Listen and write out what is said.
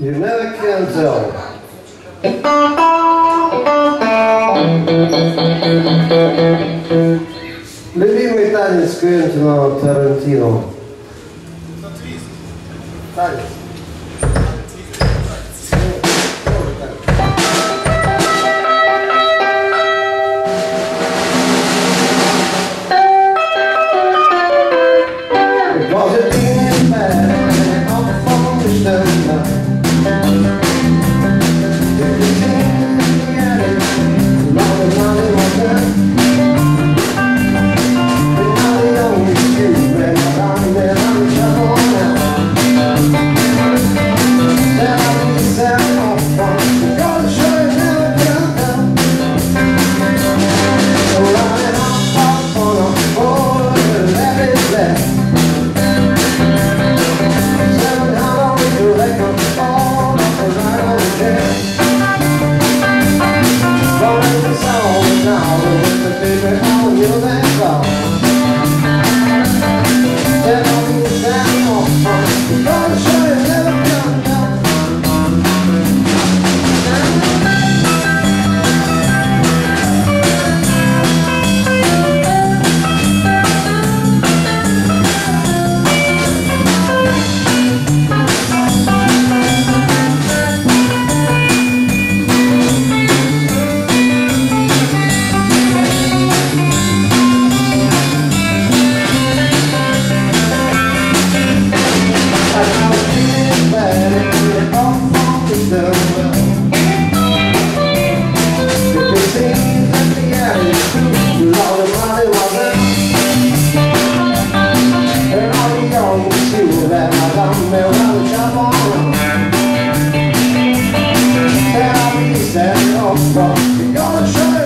You never can tell. Любимый танец Квентина Тарантино. Танец. Yeah. Yeah.